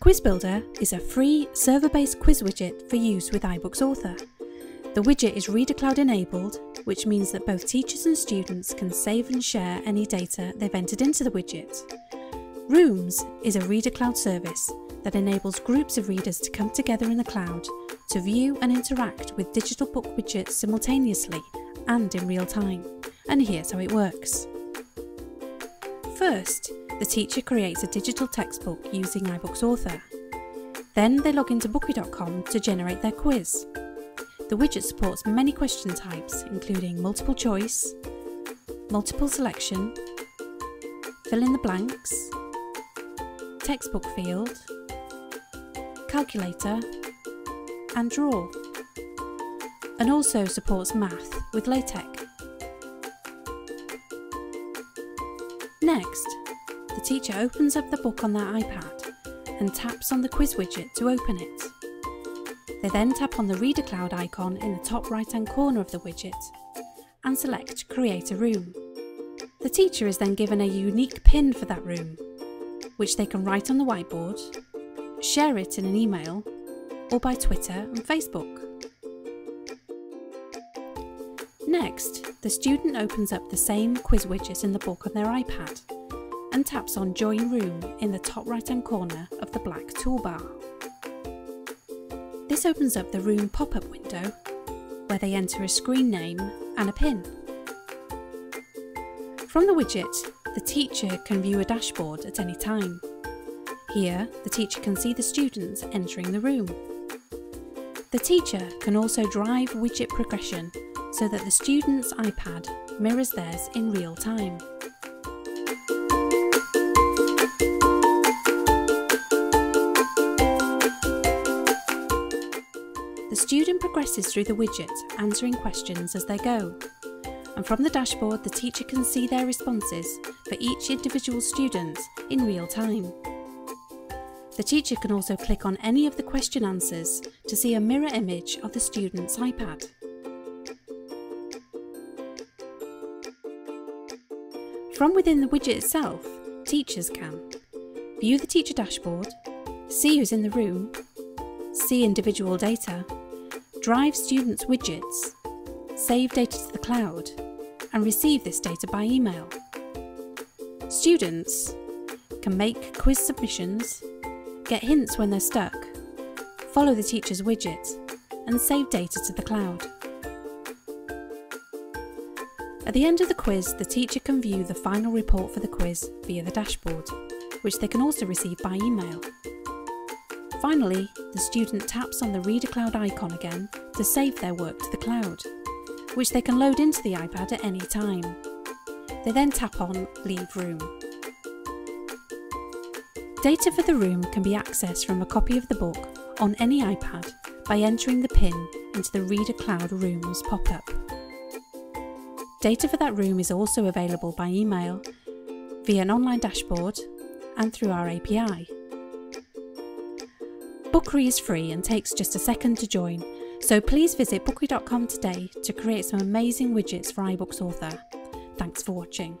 Quiz Builder is a free server-based quiz widget for use with iBooks Author. The widget is ReaderCloud enabled, which means that both teachers and students can save and share any data they've entered into the widget. Rooms is a ReaderCloud service that enables groups of readers to come together in the cloud to view and interact with digital book widgets simultaneously and in real time. And here's how it works. First, the teacher creates a digital textbook using iBooks Author. Then they log into Bookry.com to generate their quiz. The widget supports many question types, including multiple choice, multiple selection, fill in the blanks, textbox field, calculator, and draw, and also supports math with LaTeX. Next, the teacher opens up the book on their iPad and taps on the quiz widget to open it. They then tap on the Reader Cloud icon in the top right hand corner of the widget and select Create a Room. The teacher is then given a unique pin for that room, which they can write on the whiteboard, share it in an email, or by Twitter and Facebook. Next, the student opens up the same quiz widget in the book on their iPad and taps on Join Room in the top right hand corner of the black toolbar. This opens up the Room pop up window where they enter a screen name and a pin. From the widget, the teacher can view a dashboard at any time. Here, the teacher can see the students entering the room. The teacher can also drive widget progression so that the student's iPad mirrors theirs in real time. Student progresses through the widget, answering questions as they go. And from the dashboard, the teacher can see their responses for each individual student in real time. The teacher can also click on any of the question answers to see a mirror image of the student's iPad. From within the widget itself, teachers can view the teacher dashboard, see who's in the room, see individual data, drive students' widgets, save data to the cloud, and receive this data by email. Students can make quiz submissions, get hints when they're stuck, follow the teacher's widget, and save data to the cloud. At the end of the quiz, the teacher can view the final report for the quiz via the dashboard, which they can also receive by email. Finally, the student taps on the Reader Cloud icon again to save their work to the cloud, which they can load into the iPad at any time. They then tap on Leave Room. Data for the room can be accessed from a copy of the book on any iPad by entering the pin into the Reader Cloud Rooms pop-up. Data for that room is also available by email, via an online dashboard, and through our API. Bookry is free and takes just a second to join, so please visit bookry.com today to create some amazing widgets for iBooks Author. Thanks for watching.